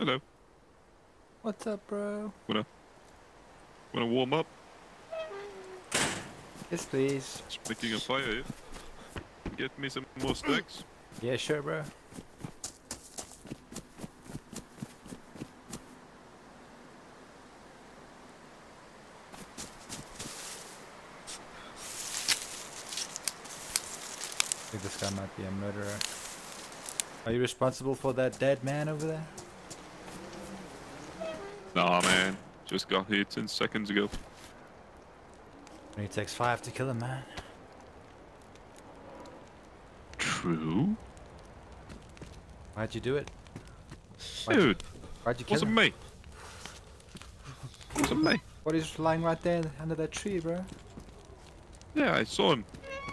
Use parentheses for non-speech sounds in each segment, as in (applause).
Hello. What's up, bro? Wanna wanna warm up? Yes, please. Just making a fire here. Get me some more stacks. (clears throat) Yeah, sure, bro. I think this guy might be a murderer. Are you responsible for that dead man over there? Nah, man. Just got here 10 seconds ago. It takes five to kill a man. True. Why'd you do it? Why'd you, Dude, why'd you kill wasn't him? me. Wasn't me. What is lying right there under that tree, bro? Yeah, I saw him.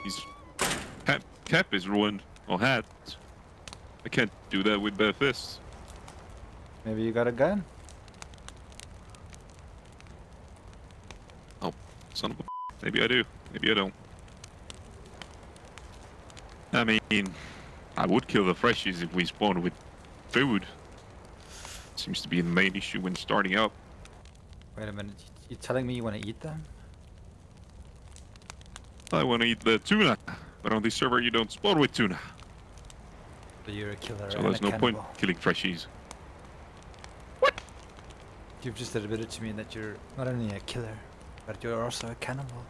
His cap, cap is ruined. Or hat. I can't do that with bare fists. Maybe you got a gun? Son of a (laughs) Maybe I do. Maybe I don't. I mean, I would kill the freshies if we spawned with food. Seems to be the main issue when starting up. Wait a minute. you're telling me you want to eat them? I want to eat the tuna, but on this server you don't spawn with tuna. But you're a killer So there's no cannibal. point killing freshies. What? You've just admitted to me that you're not only a killer, but you're also a cannibal.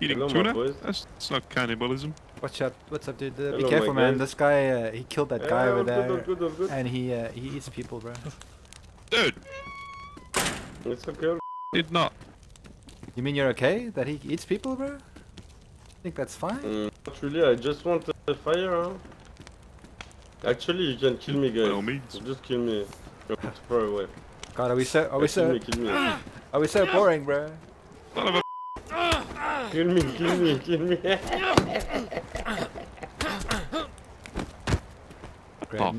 Eating Hello, tuna? That's, that's not cannibalism. What's up? What's up, dude? Uh, be careful, man. guys. This guy, uh, he killed that guy Yeah, over all good, there, good, all good. and he uh, he eats people, bro. Dude, It's okay. did not. You mean you're okay that he eats people, bro? I Think that's fine? Mm, not really, I just want a fire, huh? Actually, you can kill me, guys. By. Just kill me. You're too far away. God, are we so are we kill so me, kill me. are we so boring, bro? Son of a kill me, kill me, kill me. Great. Oh.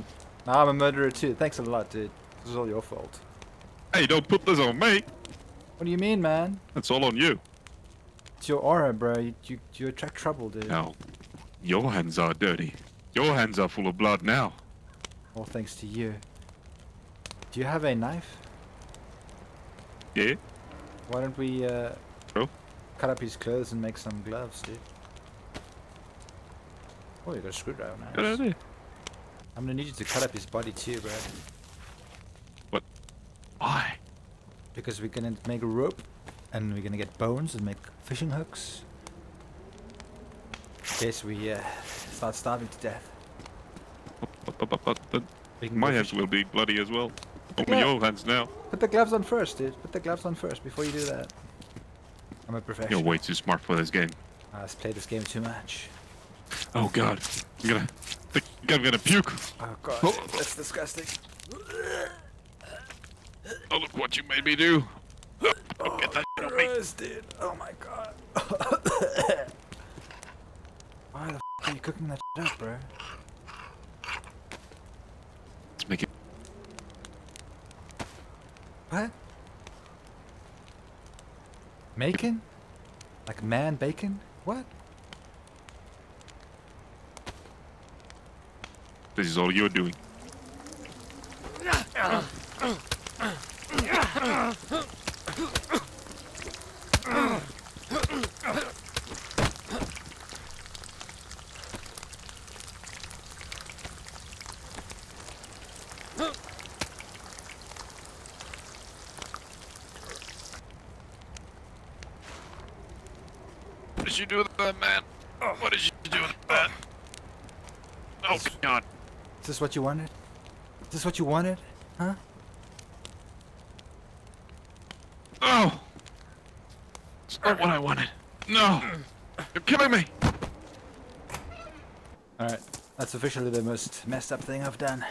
Now I'm a murderer too. Thanks a lot, dude. This is all your fault. Hey, don't put this on me. What do you mean, man? That's all on you. It's your aura, bro. You you, you attract trouble, dude. No, your hands are dirty. Your hands are full of blood now. All thanks to you. Do you have a knife? Yeah? Why don't we uh, cut up his clothes and make some gloves, dude? Oh, you got a screwdriver now. Good idea. I'm gonna need you to cut up his body too, bro. What? Why? Because we're gonna make a rope, and we're gonna get bones and make fishing hooks. In case we uh, start starving to death. But, my hands will be bloody as well. Only your hands now. Put the gloves on first, dude. Put the gloves on first before you do that. I'm a professional. You're way too smart for this game. Ah, I've played this game too much. Oh god. I'm gonna I'm gonna puke. Oh god, Oh. that's disgusting. Oh look what you made me do. Oh, Oh, get that shit on me. Oh, gross, dude. Oh my god. (coughs) Why the f are you cooking that shit up, bro? Let's make it What? Bacon? Like man bacon? What? this is all you're doing. What did you do with that man? Oh. What did you do with that? Oh, oh god. Is this what you wanted? Is this what you wanted? Huh? Oh! It's not what I wanted. No! You're killing me! Alright. That's officially the most messed up thing I've done.